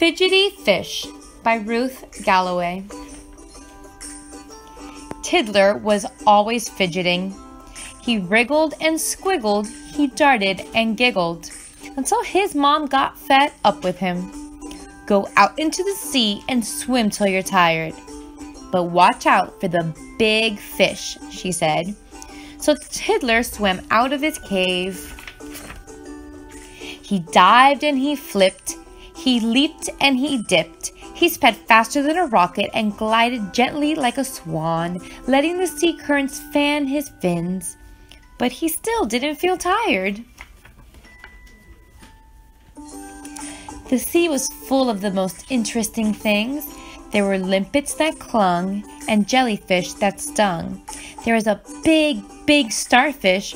Fidgety Fish by Ruth Galloway. Tiddler was always fidgeting. He wriggled and squiggled, he darted and giggled, until his mom got fed up with him. Go out into the sea and swim till you're tired. But watch out for the big fish, she said. So Tiddler swam out of his cave. He dived and he flipped. He leaped and he dipped. He sped faster than a rocket and glided gently like a swan, letting the sea currents fan his fins. But he still didn't feel tired. The sea was full of the most interesting things. There were limpets that clung and jellyfish that stung. There was a big, big starfish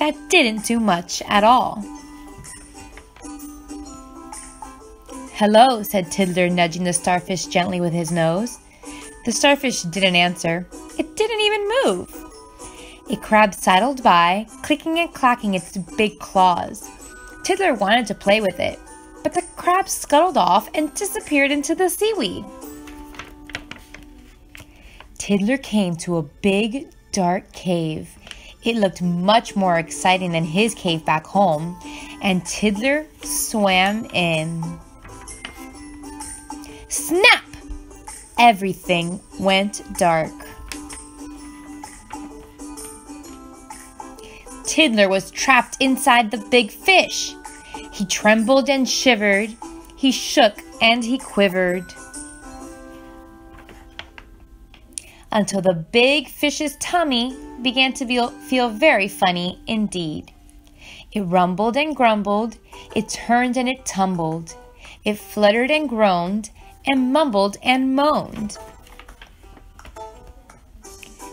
that didn't do much at all. Hello, said Tiddler, nudging the starfish gently with his nose. The starfish didn't answer. It didn't even move. A crab sidled by, clicking and clacking its big claws. Tiddler wanted to play with it, but the crab scuttled off and disappeared into the seaweed. Tiddler came to a big, dark cave. It looked much more exciting than his cave back home, and Tiddler swam in. Snap! Everything went dark. Tiddler was trapped inside the big fish. He trembled and shivered. He shook and he quivered. Until the big fish's tummy began to feel, feel very funny indeed. It rumbled and grumbled. It turned and it tumbled. It fluttered and groaned and mumbled and moaned.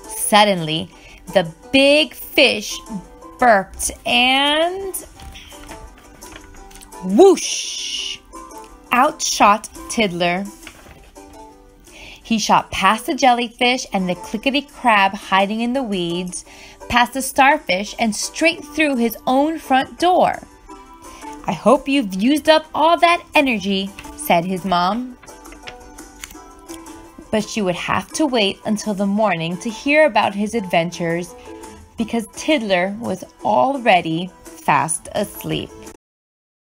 Suddenly, the big fish burped and whoosh! Out shot Tiddler. He shot past the jellyfish and the clickety crab hiding in the weeds, past the starfish, and straight through his own front door. I hope you've used up all that energy, said his mom but she would have to wait until the morning to hear about his adventures because Tiddler was already fast asleep.